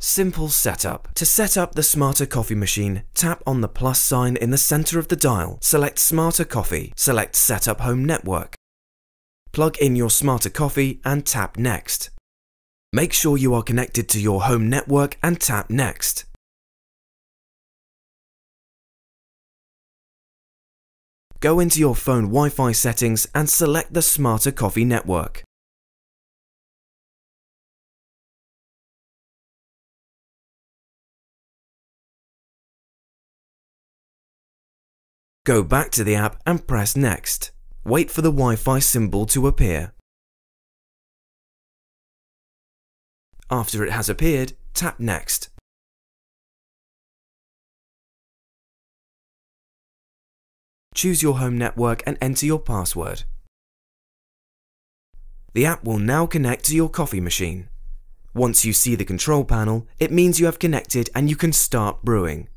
Simple setup. To set up the Smarter Coffee machine, tap on the plus sign in the center of the dial, select Smarter Coffee, select Setup Home Network. Plug in your Smarter Coffee and tap Next. Make sure you are connected to your home network and tap Next. Go into your phone Wi-Fi settings and select the Smarter Coffee network. Go back to the app and press Next. Wait for the Wi-Fi symbol to appear. After it has appeared, tap Next. Choose your home network and enter your password. The app will now connect to your coffee machine. Once you see the control panel, it means you have connected and you can start brewing.